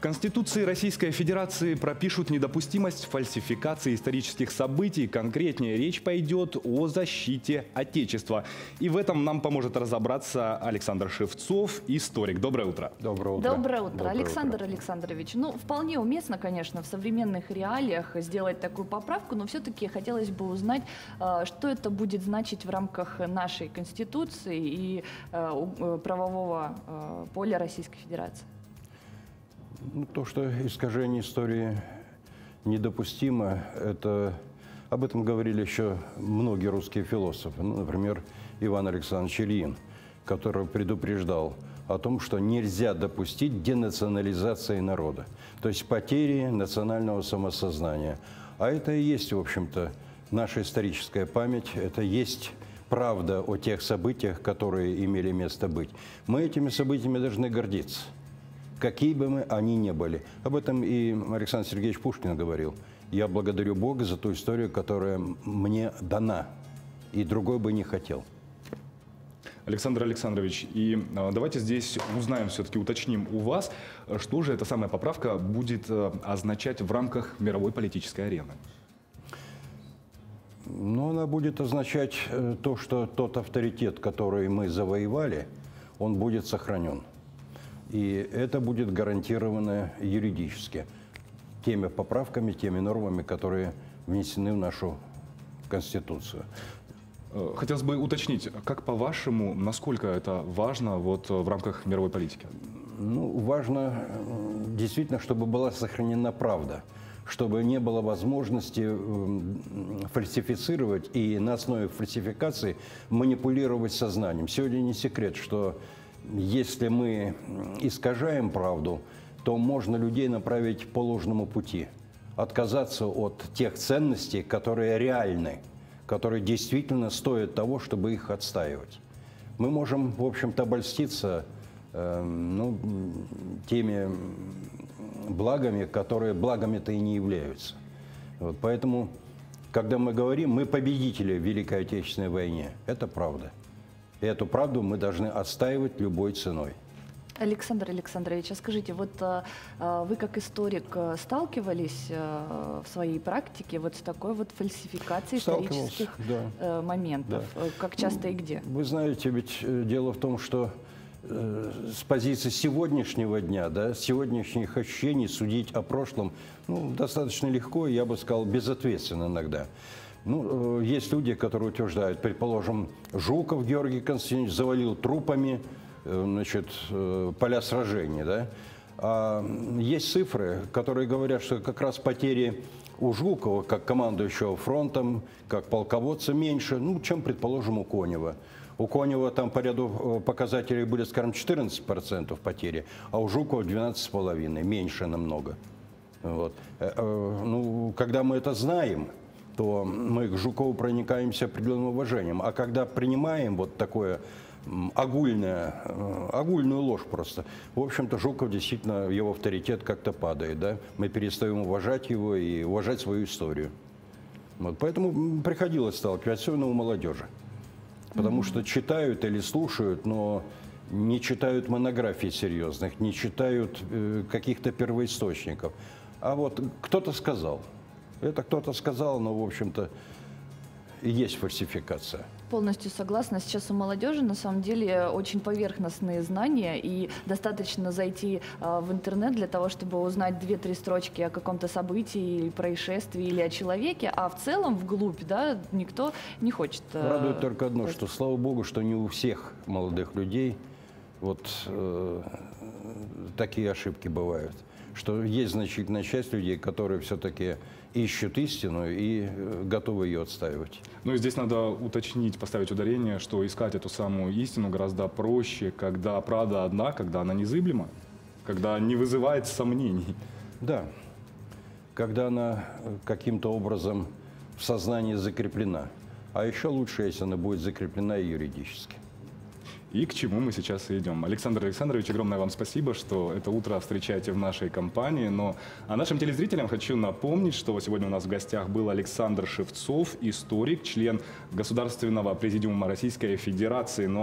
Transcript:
В Конституции Российской Федерации пропишут недопустимость фальсификации исторических событий. Конкретнее речь пойдет о защите Отечества. И в этом нам поможет разобраться Александр Шевцов, историк. Доброе утро. Доброе утро. Доброе утро, Доброе Александр утро. Александрович. Ну, вполне уместно, конечно, в современных реалиях сделать такую поправку, но все-таки хотелось бы узнать, э, что это будет значить в рамках нашей Конституции и э, э, правового поля Российской Федерации. Ну, то, что искажение истории недопустимо, это об этом говорили еще многие русские философы. Ну, например, Иван Александрович Ильин, который предупреждал о том, что нельзя допустить денационализации народа, то есть потери национального самосознания. А это и есть, в общем-то, наша историческая память, это есть правда о тех событиях, которые имели место быть. Мы этими событиями должны гордиться какие бы мы они ни были. Об этом и Александр Сергеевич Пушкин говорил. Я благодарю Бога за ту историю, которая мне дана, и другой бы не хотел. Александр Александрович, и э, давайте здесь узнаем, все-таки уточним у вас, что же эта самая поправка будет э, означать в рамках мировой политической арены. Но она будет означать э, то, что тот авторитет, который мы завоевали, он будет сохранен. И это будет гарантировано юридически теми поправками, теми нормами, которые внесены в нашу Конституцию. Э, Хотелось бы уточнить, как по-вашему, насколько это важно вот э, в рамках мировой политики? Ну, важно э, действительно, чтобы была сохранена правда, чтобы не было возможности фальсифицировать и на основе фальсификации манипулировать сознанием. Сегодня не секрет, что если мы искажаем правду, то можно людей направить по ложному пути, отказаться от тех ценностей, которые реальны, которые действительно стоят того, чтобы их отстаивать. Мы можем, в общем-то, обольститься э, ну, теми благами, которые благами-то и не являются. Вот, поэтому, когда мы говорим, мы победители в Великой Отечественной войне, это правда. И эту правду мы должны отстаивать любой ценой. Александр Александрович, а скажите, вот э, э, вы как историк э, сталкивались в своей практике вот с такой вот фальсификацией исторических да. моментов? Э, Как часто и где? Вы знаете, ведь дело в том, что с позиции сегодняшнего дня, да, сегодняшних ощущений судить о прошлом ну, достаточно легко, я бы сказал, безответственно иногда. Ну, э, есть люди, которые утверждают, предположим, Жуков Георгий Константинович завалил трупами э, значит, э, поля сражений, да? А есть цифры, которые говорят, что как раз потери у Жукова, как командующего фронтом, как полководца, меньше, ну, чем, предположим, у Конева. У Конева там по ряду показателей были, скажем, 14% потери, а у Жукова 12,5%, меньше намного. Вот. Ну, когда мы это знаем, то мы к Жукову проникаемся определенным уважением. А когда принимаем вот такое огульное, э, огульную ложь просто, в общем-то, Жуков действительно, его авторитет как-то падает. Да? Мы перестаем уважать его и уважать свою историю. Вот, поэтому приходилось сталкиваться, особенно у молодежи. Потому что читают или слушают, но не читают монографий серьезных, не читают э, каких-то первоисточников. А вот кто-то сказал. Это кто-то сказал, но, в общем-то, и есть фальсификация. Полностью согласна. Сейчас у молодежи на самом деле очень поверхностные знания, и достаточно зайти э, в интернет для того, чтобы узнать две-три строчки о каком-то событии или происшествии или о человеке, а в целом вглубь, да, никто не хочет. э, Радует только одно, то что, слава богу, что не у всех молодых людей вот э, такие ошибки бывают. Что есть значительная часть людей, которые все-таки ищут истину и э, готовы ее отстаивать. Ну и здесь надо уточнить, поставить ударение, что искать эту самую истину гораздо проще, когда правда одна, когда она незыблема, когда не вызывает сомнений. Да, когда она э, каким-то образом в сознании закреплена. А еще лучше, если она будет закреплена и юридически. И к чему мы сейчас и идем. Александр Александрович, огромное вам спасибо, что это утро встречаете в нашей компании. Но а нашим телезрителям хочу напомнить, что сегодня у нас в гостях был Александр Шевцов, историк, член Государственного президиума Российской Федерации. Ну,